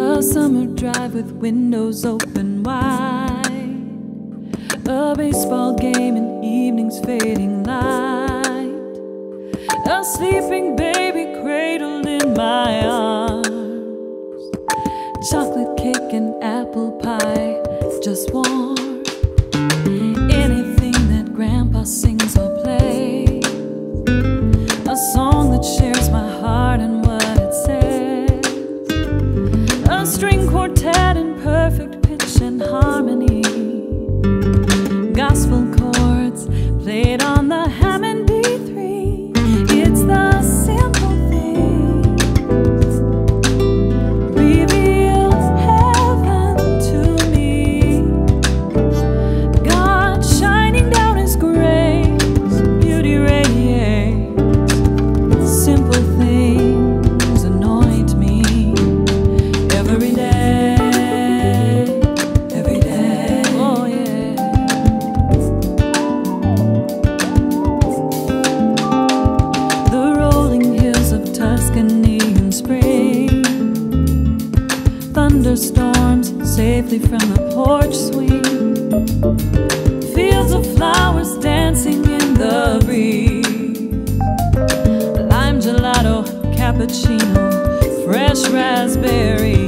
A summer drive with windows open wide. A baseball game in evening's fading light. A sleeping baby cradled in my arms. Chocolate cake and apple pie, just one. safely from the porch swing. Fields of flowers dancing in the breeze. Lime gelato, cappuccino, fresh raspberry.